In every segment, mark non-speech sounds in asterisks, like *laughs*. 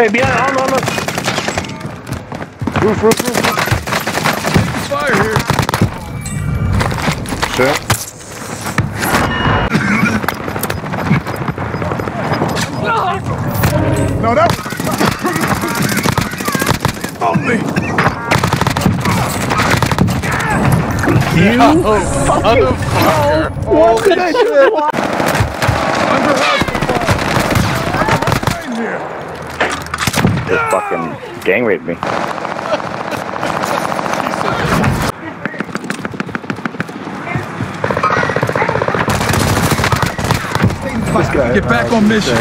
Hey, behind, on, on, on. Roof, roof, roof, roof. Fire here. Shit. No, that. On me. You *laughs* motherfucker. *laughs* What did I do? Under house fire. here. Just fucking gang raped me. This guy. Get back uh, on mission.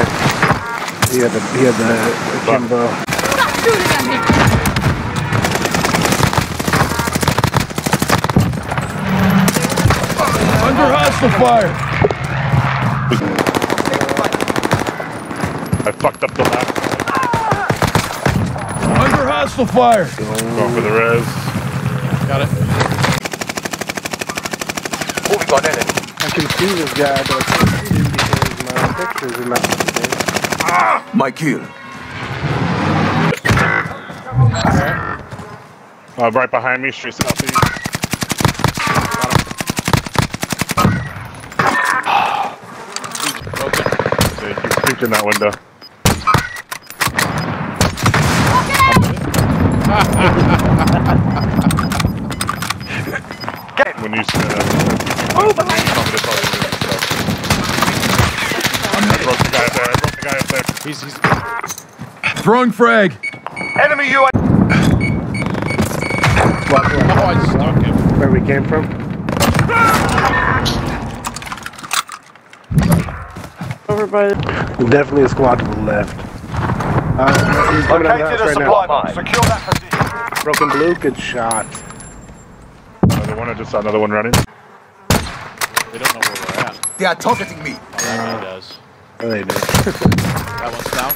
He had the, he had the, the Kimbo. Stop shooting at me! Under hostile fire. I fucked up the last Under hostile fire. Going for the res. Got it. I can see this guy, but I can't see him because my pictures are not the same. My kill. Uh, right behind me, straight southeast. Broken. Dude, you peeked in that window. When you said that. Oh, behind I broke the guy up there. I broke the guy up there. He's, he's. Throwing frag. What, what, Oh, I stuck him. where we came from? Over by Definitely a squad to the left. Uh, he's coming out of the house right now. Secure that position. Broken blue, good shot. Another one. I just saw another one running. They don't know where we're at. They are targeting me. Oh, that guy does. Oh, they did. *laughs* That one's down.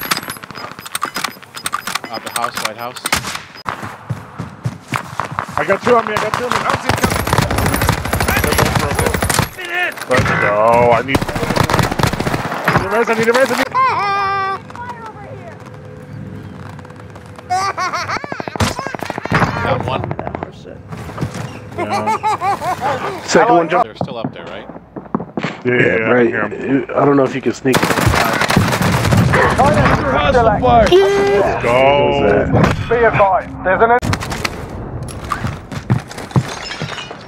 Out the house, White House. I got two on me. I got two on me. They're both broken. Let's go. I need. I need a res. I need a res. I need. Got one. Second one jump. They're still up there, right? Yeah, yeah, Yeah, yeah, I right. can hear 'em. I don't know if you can sneak. Under hostile fire. Go. Be advised, there's an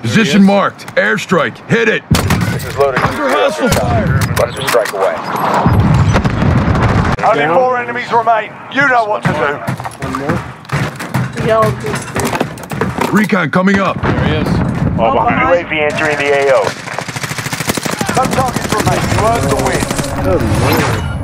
Position marked. Airstrike. Hit it. This is loaded. Under hostile fire. Cluster strike away. Only four enemies remain. You know what to do. One more. yellow. Recon coming up. There he is. All behind. UAV entering the AO. No targets remain. You earned the win. Good lord.